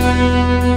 Música